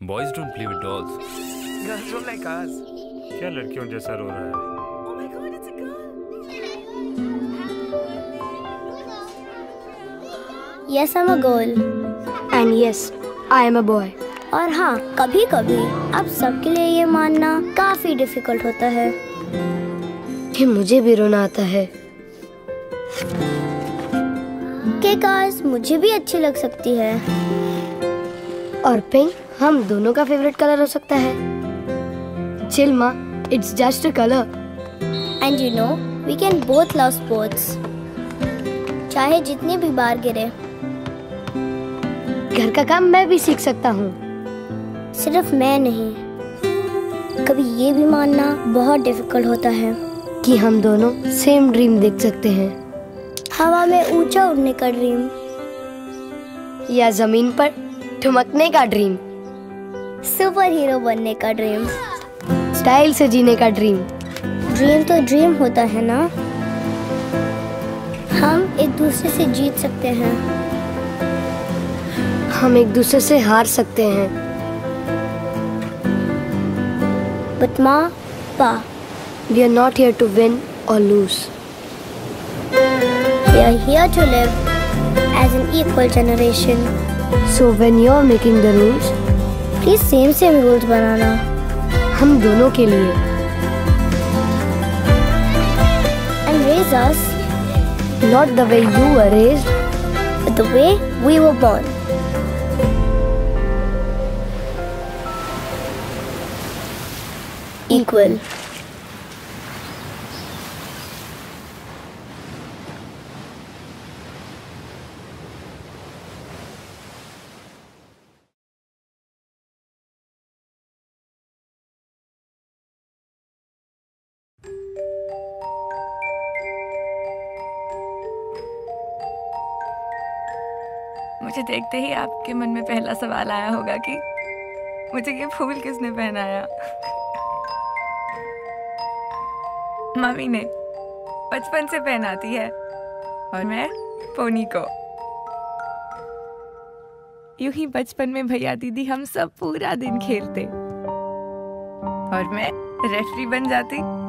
Boys don't play with dolls. Girls don't like us. क्या लड़कियों जैसा रो रहा है Oh my god, it's a girl. Yes, I'm a girl. And yes, I am a boy. और हाँ कभी कभी अब सबके लिए ये मानना काफ़ी डिफ़िकल्ट होता है कि मुझे भी रोना आता है कि काश मुझे भी अच्छी लग सकती है और पिंक हम दोनों का फेवरेट कलर हो सकता है। चिल माँ it's just a colour and you know we can both love sports चाहे जितनी भी बार गिरे। घर का काम मैं भी सीख सकता हूँ। सिर्फ़ मैं नहीं। कभी ये भी मानना बहुत डिफ़िकल्ट होता है। कि हम दोनों सेम ड्रीम देख सकते हैं। हवा में ऊँचा उड़ने का ड्रीम या ज़मीन पर ठुमकने का ड्रीम सुपर हीरो बनने का ड्रीम स्टाइल से जीने का ड्रीम ड्रीम तो ड्रीम होता है ना? हम एक दूसरे से जीत सकते हैं। हम एक दूसरे से हार सकते हैं। बट माँ पा। We are not here to win or lose we are here to live as an equal generation. So when you are making the rules please same same rules बनाना हम दोनों के लिए। And raise us not the way you were raised but the way we were born. Equal. मुझे देखते ही आपके मन में पहला सवाल आया होगा कि मुझे ये फूल किसने पहनाया? मम्मी ने बचपन से पहनाती है और मैं पोनी को। यूँ ही बचपन में भैया दीदी हम सब पूरा दिन खेलते। और मैं रेफरी बन जाती।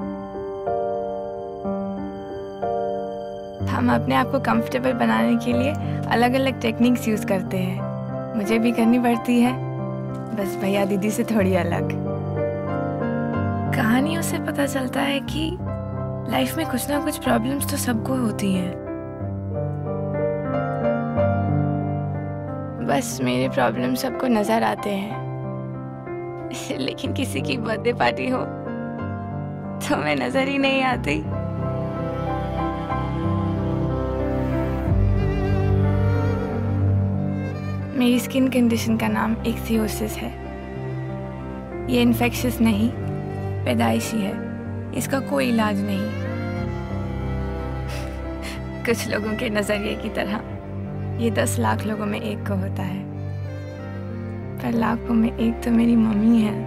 हम अपने आप को कंफर्टेबल बनाने के लिए अलग अलग टेक्निक्स यूज़ करते हैं। मुझे भी करनी पड़ती है। बस भैया दीदी से थोड़ी अलग। कहानियों से पता चलता है कि लाइफ में कुछ ना कुछ प्रॉब्लम्स तो सबको होती हैं। बस मेरे प्रॉब्लम सबको नज़र आते हैं। लेकिन किसी की बर्थडे पार्टी हो तो मैं नज़र ही नहीं आती। मेरी स्किन कंडीशन का नाम एक्सियोसिस है। ये इन्फेक्शस नहीं, पैदाइशी है। इसका कोई इलाज नहीं। कुछ लोगों के नज़रिए की तरह, ये दस लाख लोगों में एक को होता है। पर लाखों में एक तो मेरी मम्मी है।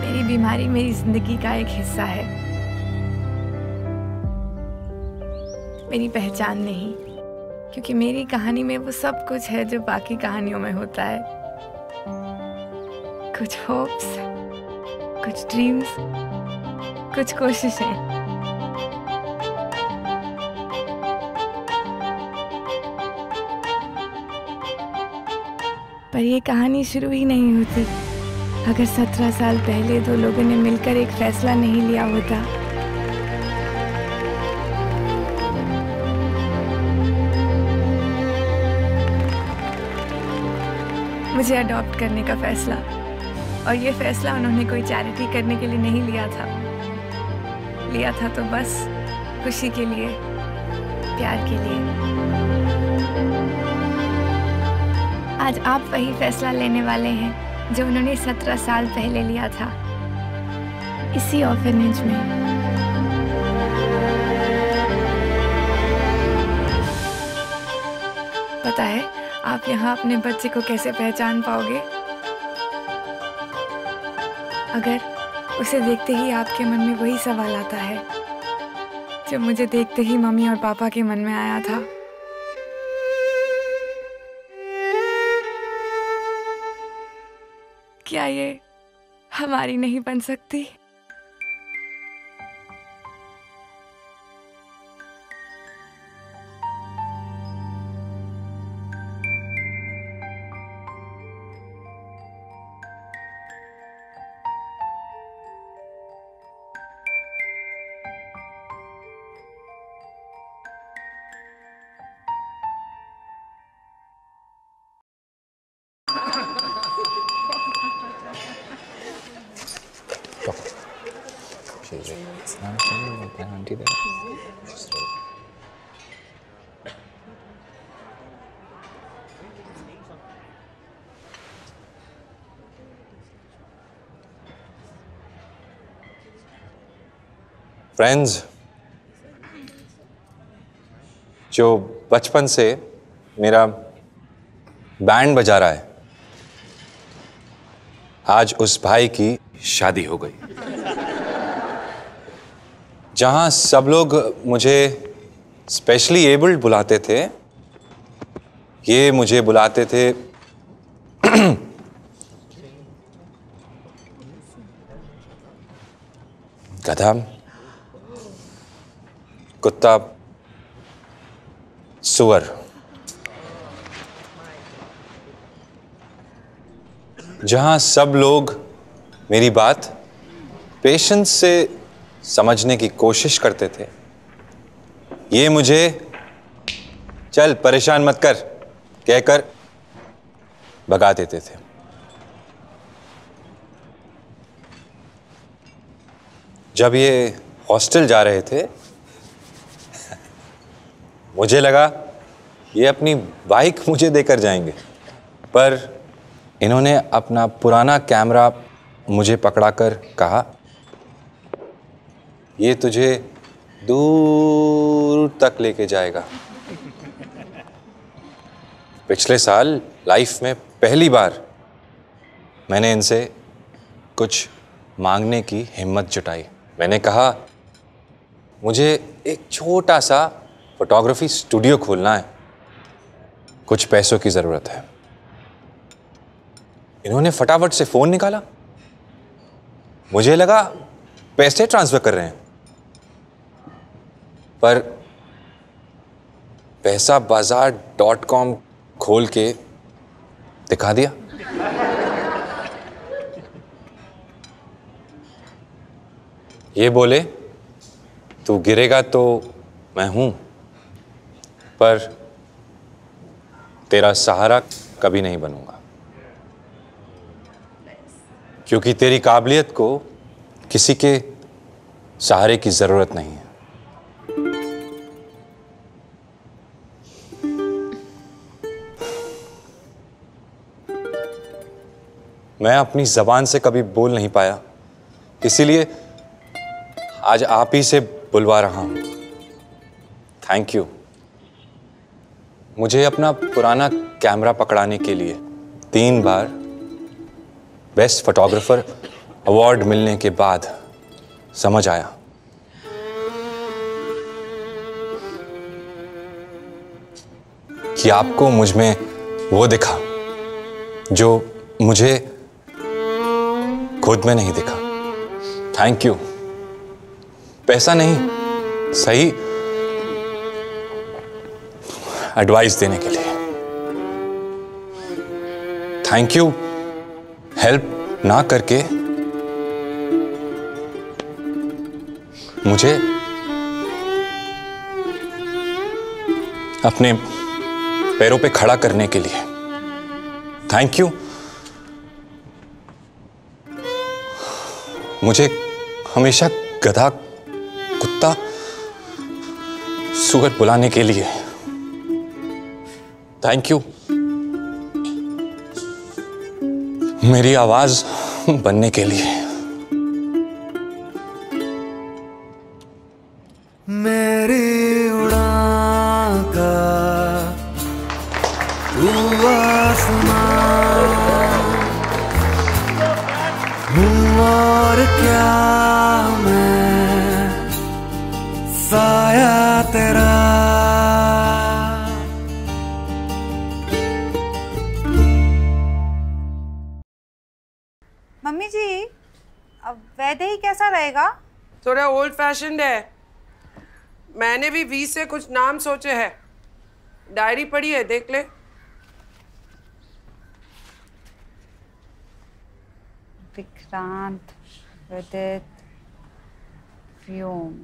मेरी बीमारी मेरी ज़िंदगी का एक हिस्सा है। मेरी पहचान नहीं। क्योंकि मेरी कहानी में वो सब कुछ है जो बाकी कहानियों में होता है। कुछ होप्स कुछ ड्रीम्स कुछ कोशिशें। पर ये कहानी शुरू ही नहीं होती। अगर सत्रह साल पहले दो लोगों ने मिलकर एक फैसला नहीं लिया होता मुझे अडॉप्ट करने का फैसला। और ये फैसला उन्होंने कोई चैरिटी करने के लिए नहीं लिया था। लिया था तो बस खुशी के लिए, प्यार के लिए। आज आप वही फैसला लेने वाले हैं जो उन्होंने सत्रह साल पहले लिया था। इसी ऑर्फनेज में। पता है आप यहाँ अपने बच्चे को कैसे पहचान पाओगे? अगर उसे देखते ही आपके मन में वही सवाल आता है, जो मुझे देखते ही मम्मी और पापा के मन में आया था। क्या ये हमारी नहीं बन सकती? फ्रेंड्स जो बचपन से मेरा बैंड बजा रहा है, आज उस भाई की शादी हो गई। जहाँ सब लोग मुझे स्पेशली एबल्ड बुलाते थे, ये मुझे बुलाते थे गधा, कुत्ता, सुअर। जहाँ सब लोग मेरी बात पेशेंस से समझने की कोशिश करते थे। ये मुझे, चल परेशान मत कर, कहकर भगा देते थे। जब ये हॉस्टल जा रहे थे, मुझे लगा, ये अपनी बाइक मुझे देकर जाएँगे। पर इन्होंने अपना पुराना कैमरा मुझे पकड़ाकर कहा ये तुझे दूर तक लेके जाएगा। पिछले साल लाइफ में पहली बार मैंने इनसे कुछ मांगने की हिम्मत जुटाई। मैंने कहा, मुझे एक छोटा सा फोटोग्राफी स्टूडियो खोलना है। कुछ पैसों की ज़रूरत है। इन्होंने फटाफट से फ़ोन निकाला। मुझे लगा, पैसे ट्रांसफ़र कर रहे हैं। पर पैसा बाज़ार डॉट कॉम खोल के दिखा दिया। ये बोले, तू गिरेगा तो मैं हूँ, पर तेरा सहारा कभी नहीं बनूँगा। क्योंकि तेरी काबिलियत को किसी के सहारे की ज़रूरत नहीं है। मैं अपनी जबान से कभी बोल नहीं पाया। इसीलिए आज आप ही से बुलवा रहा हूँ। थैंक यू मुझे अपना पुराना कैमरा पकड़ाने के लिए तीन बार बेस्ट फोटोग्राफर अवार्ड मिलने के बाद समझ आया। कि आपको मुझमें वो दिखा जो मुझे खुद में नहीं दिखा। थैंक यू पैसा नहीं, सही एडवाइस देने के लिए। थैंक यू हेल्प ना करके मुझे अपने पैरों पे खड़ा करने के लिए। थैंक यू मुझे हमेशा गधा, कुत्ता सुगर बुलाने के लिए। थैंक यू मेरी आवाज़ बनने के लिए। मेरी उड़ान का रहेगा थोड़ा ओल्ड फ़ैशन है। मैंने भी वी से कुछ नाम सोचे हैं। डायरी पड़ी है देख ले। विक्रांत विदित व्योम।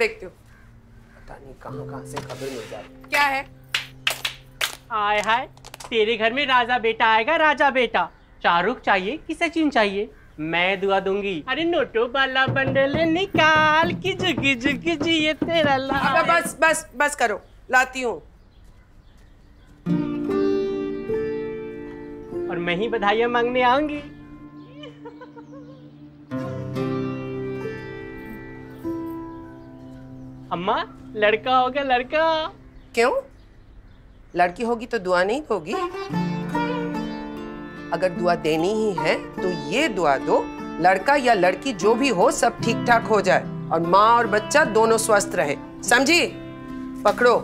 देखती हूँ। पता नहीं कहाँ कहाँ से खबर मिल जाती क्या है? हाय हाय तेरे घर में राजा बेटा आएगा राजा बेटा। शाहरुख चाहिए कि सचिन चाहिए? मैं दुआ दूँगी। अरे नोटो वाला बंडल निकाल की जुगी जुगी जिए तेरा अबे बस बस बस करो लाती हूँ। और मैं ही बधाइयाँ मांगने आऊँगी। अम्मा, लड़का हो गया, लड़का। क्यों? लड़की होगी तो दुआ नहीं होगी। अगर दुआ देनी ही है तो ये दुआ दो, लड़का या लड़की जो भी हो, सब ठीक ठाक हो जाए। और माँ और बच्चा दोनों स्वस्थ रहे। समझी? पकड़ो।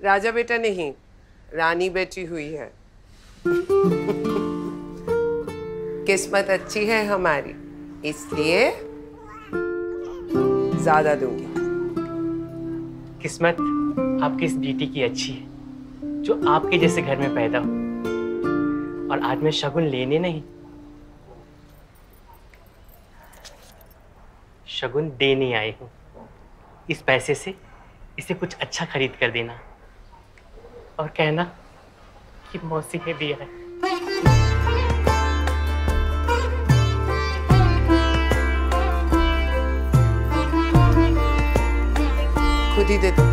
राजा बेटा नहीं, रानी बेटी हुई है। किस्मत अच्छी है हमारी, इसलिए ज़्यादा दूँगी। किस्मत आपकी इस बेटी की अच्छी है, जो आपके जैसे घर में पैदा हो। और आज मैं शगुन लेने नहीं, शगुन देने आई हूँ। इस पैसे से इसे कुछ अच्छा खरीद कर देना। और कहना कि मौसी ने दिया है खुद ही दे दो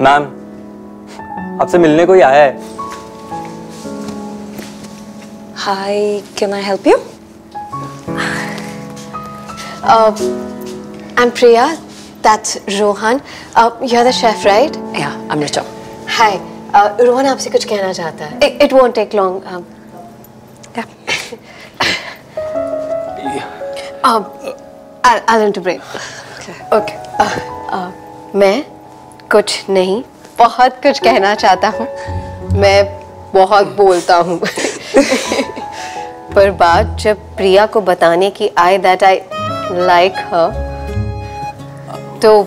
मैम आपसे मिलने को ही आया है। Hi can I help you I am Priya that's Rohan you are the chef right yeah I am चौक हाय रोहन आपसे कुछ कहना चाहता है। It won't take long I I to break okay मैं कुछ नहीं बहुत कुछ कहना चाहता हूँ। मैं बहुत बोलता हूँ। पर बात जब प्रिया को बताने की I that I like her तो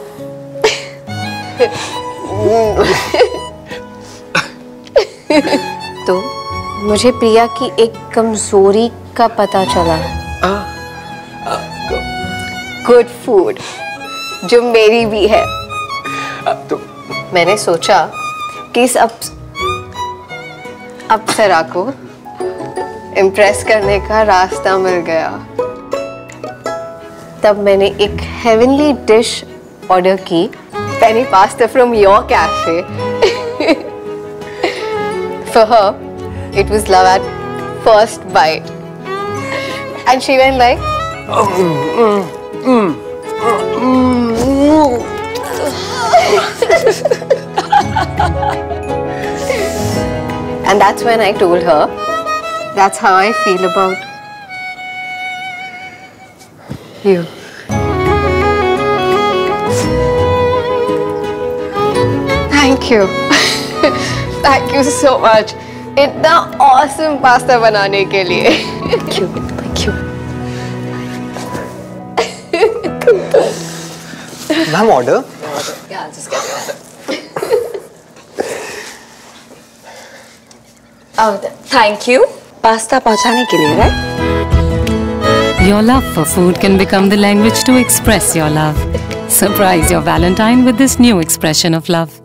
तो मुझे प्रिया की एक कमज़ोरी का पता चला। गुड फ़ूड जो मेरी भी है। तो मैंने सोचा कि इस अप अप्सरा को इम्प्रेस करने का रास्ता मिल गया। तब मैंने एक हेवनली डिश ऑर्डर की penne pasta from your cafe For her, it was love at first bite. And she went like, and that's when I told her, that's how I feel about you. Thank you. Thank you so much. इतना awesome pasta. बनाने के लिए Thank you. Thank you. Ma'am order schedule. Yeah, to schedule it. oh, thank you. Pasta pahunchane ke liye, right? Your love for food can become the language to express your love. Surprise your Valentine with this new expression of love.